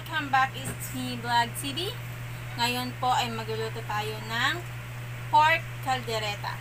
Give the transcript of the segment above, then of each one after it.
Welcome back is me Vlog TV. Ngayon po ay magluluto tayo ng pork caldereta.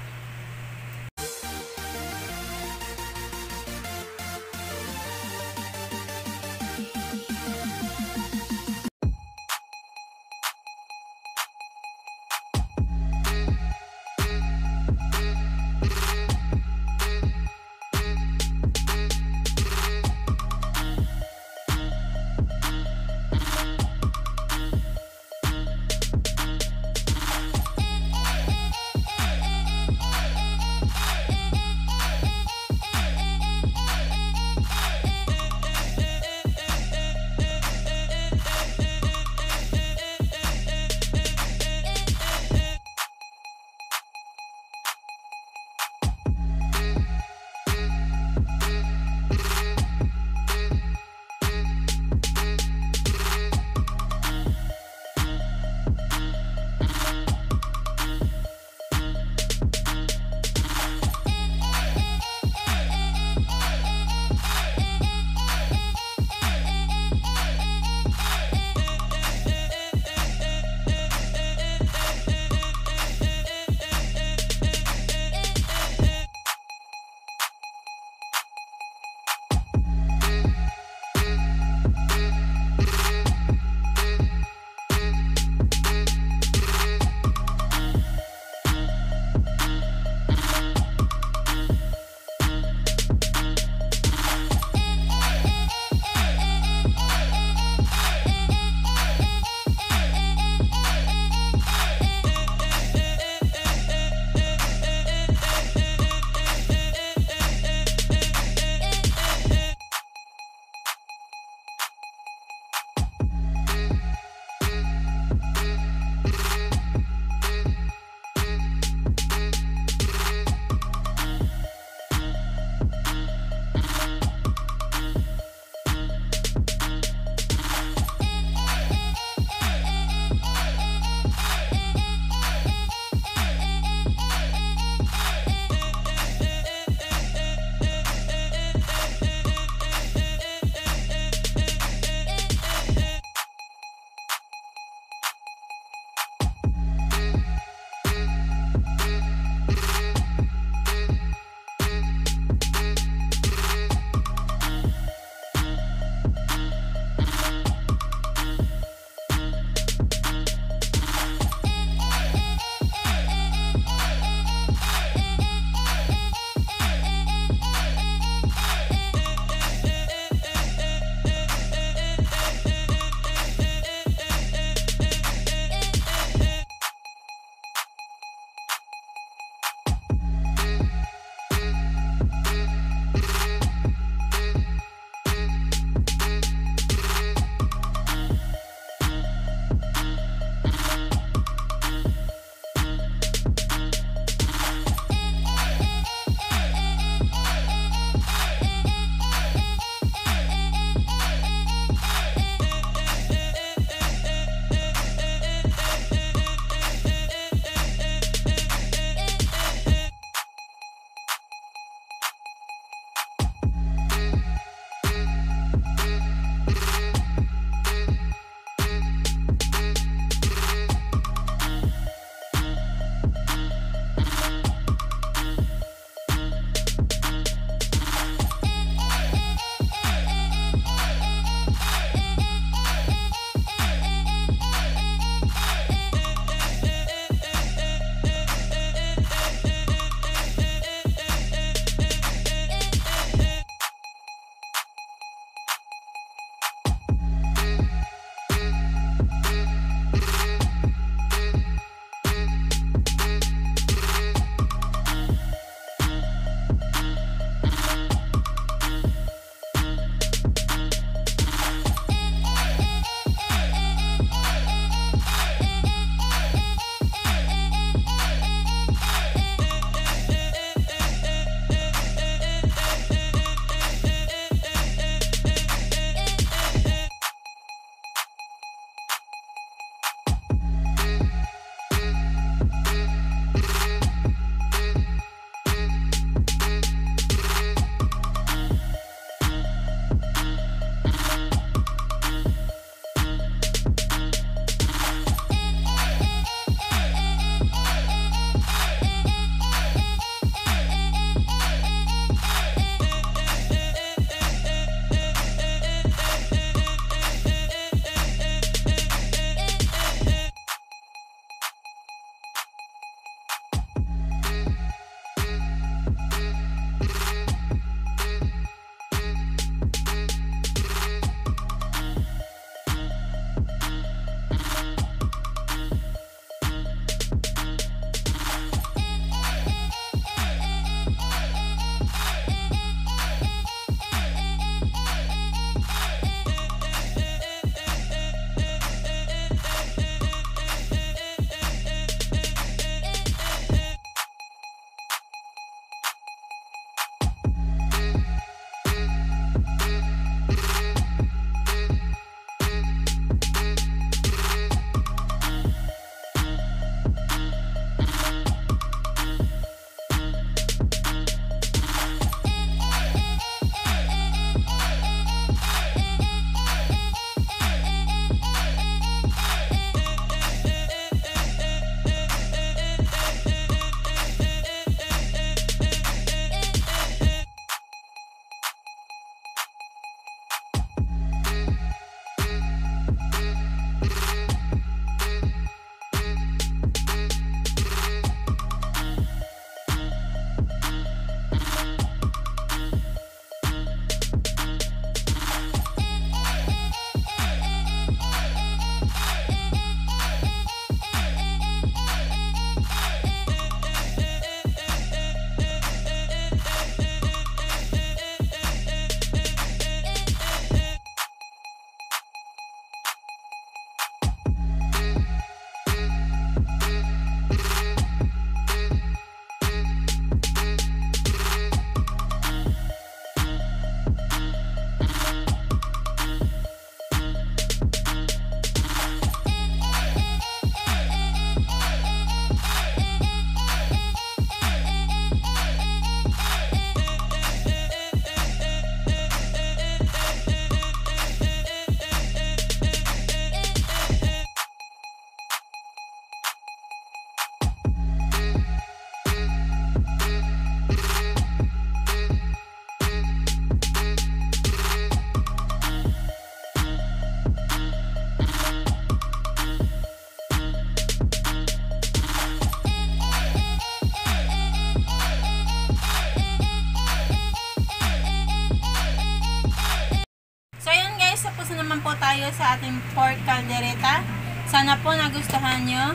Naman po tayo sa ating pork caldereta. Sana po nagustuhan nyo.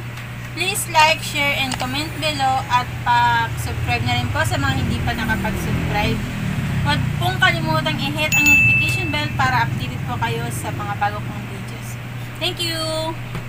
Please like, share, and comment below at pa-subscribe na rin po sa mga hindi pa nakapag-subscribe. Huwag pong kalimutang i-hit ang notification bell para updated po kayo sa mga bago kong videos. Thank you!